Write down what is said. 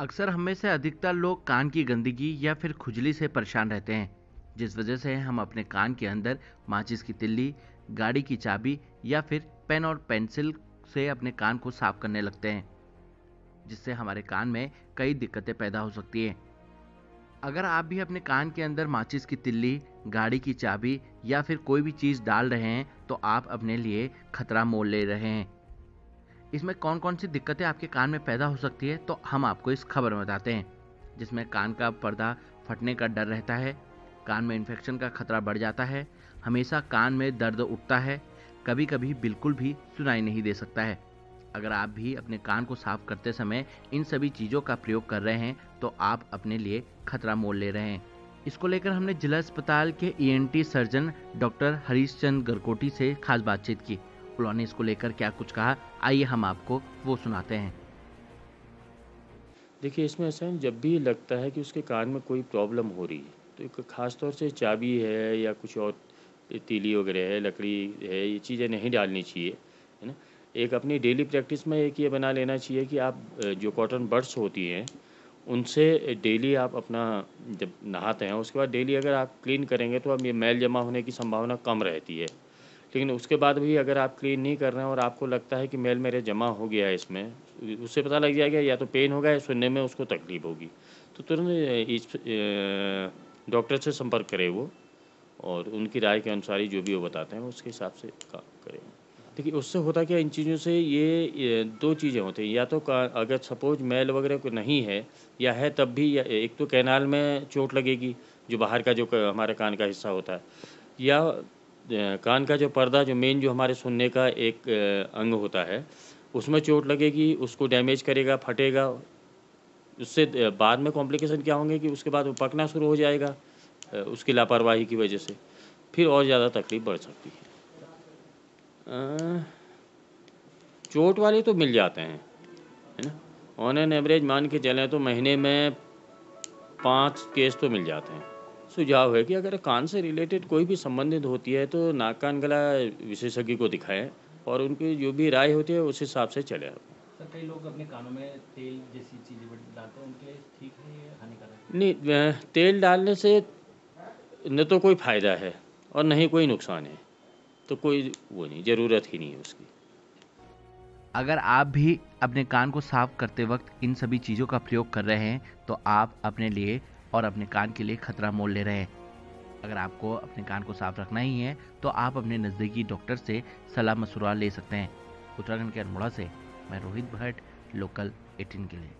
अक्सर हमें से अधिकतर लोग कान की गंदगी या फिर खुजली से परेशान रहते हैं, जिस वजह से हम अपने कान के अंदर माचिस की तिल्ली, गाड़ी की चाबी या फिर पेन और पेंसिल से अपने कान को साफ़ करने लगते हैं, जिससे हमारे कान में कई दिक्कतें पैदा हो सकती हैं। अगर आप भी अपने कान के अंदर माचिस की तिल्ली, गाड़ी की चाबी या फिर कोई भी चीज़ डाल रहे हैं तो आप अपने लिए खतरा मोल ले रहे हैं। इसमें कौन कौन सी दिक्कतें आपके कान में पैदा हो सकती है तो हम आपको इस खबर में बताते हैं, जिसमें कान का पर्दा फटने का डर रहता है, कान में इन्फेक्शन का खतरा बढ़ जाता है, हमेशा कान में दर्द उठता है कभी कभी बिल्कुल भी सुनाई नहीं दे सकता है। अगर आप भी अपने कान को साफ़ करते समय इन सभी चीज़ों का प्रयोग कर रहे हैं तो आप अपने लिए खतरा मोल ले रहे हैं। इसको लेकर हमने जिला अस्पताल के ENT surgeon doctor Harish Chand Garkoti से खास बातचीत की। उन्होंने इसको लेकर क्या कुछ कहा? आइए हम आपको वो सुनाते हैं। देखिए, इसमें ऐसा है, जब भी लगता है कि उसके कान में कोई प्रॉब्लम हो रही है तो एक ख़ास तौर से चाबी है या कुछ और तीली वगैरह है, लकड़ी है, ये चीज़ें नहीं डालनी चाहिए, है ना? एक अपनी डेली प्रैक्टिस में एक ये बना लेना चाहिए कि आप, जो कॉटन बर्ड्स होती हैं, उनसे डेली आप अपना जब नहाते हैं, उसके बाद डेली अगर आप क्लीन करेंगे तो अब ये मैल जमा होने की संभावना कम रहती है। लेकिन उसके बाद भी अगर आप क्लीन नहीं कर रहे हैं और आपको लगता है कि मेल मेरे जमा हो गया है इसमें उससे पता लग जाएगा या तो पेन होगा या सुनने में उसको तकलीफ़ होगी। तो तुरंत इस डॉक्टर से संपर्क करें वो और उनकी राय के अनुसार ही जो भी वो बताते हैं उसके हिसाब से काम करें। देखिए उससे होता क्या इन चीज़ों से ये, दो चीज़ें होती हैं। या तो अगर सपोज़ मैल वगैरह को नहीं है या है तब भी एक तो कैनाल में चोट लगेगी जो बाहर का जो हमारे कान का हिस्सा होता है। या कान का जो पर्दा, जो मेन जो हमारे सुनने का एक अंग होता है, उसमें चोट लगेगी, उसको डैमेज करेगा, फटेगा, उससे बाद में कॉम्प्लिकेशन क्या होंगे कि उसके बाद वो पकना शुरू हो जाएगा उसकी लापरवाही की वजह से, फिर और ज़्यादा तकलीफ़ बढ़ सकती है। चोट वाले तो मिल जाते हैं, है ना? ऑन एन एवरेज मान के चलें तो महीने में पाँच केस तो मिल जाते हैं। सुझाव है कि अगर कान से रिलेटेड कोई भी संबंधित होती है तो नाक कान गला विशेषज्ञ को दिखाएँ और उनकी जो भी राय होती है उस हिसाब से चले सर कई लोग अपने कानों में तेल जैसी चीज़ें डालते हैं उनके लिए ठीक है या हानिकारक नहीं तेल डालने से न तो कोई फ़ायदा है और न ही कोई नुकसान है तो कोई वो नहीं ज़रूरत ही नहीं है उसकी। अगर आप भी अपने कान को साफ़ करते वक्त इन सभी चीज़ों का प्रयोग कर रहे हैं तो आप अपने लिए और अपने कान के लिए खतरा मोल ले रहे हैं। अगर आपको अपने कान को साफ़ रखना ही है तो आप अपने नज़दीकी डॉक्टर से सलाह मशुरा ले सकते हैं। उत्तराखंड के अल्मोड़ा से मैं रोहित भट्ट, लोकल 18 के लिए।